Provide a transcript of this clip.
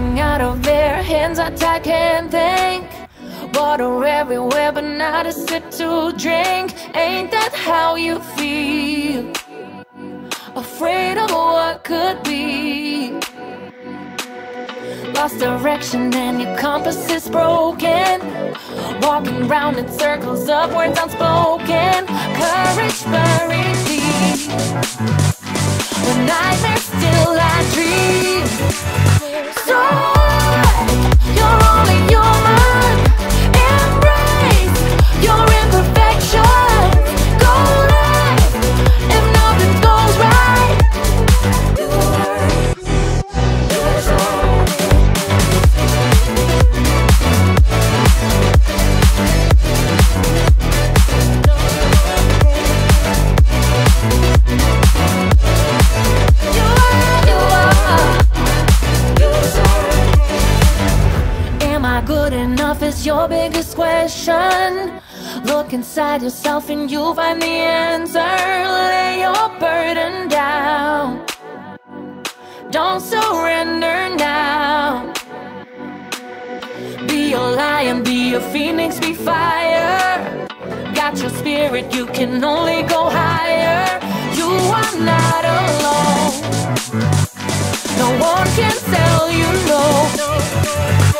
running out of air, hands are tied, can't think. Water everywhere, but not a sip to drink. Ain't that how you feel? Afraid of what could be. Lost direction and your compass is broken. Walking round in circles of words unspoken. Courage buried deep. What's your biggest question? Look inside yourself and you'll find the answer. Lay your burden down. Don't surrender now. Be a lion, be a phoenix, be fire. Got your spirit, you can only go higher. You are not alone. No one can tell you no.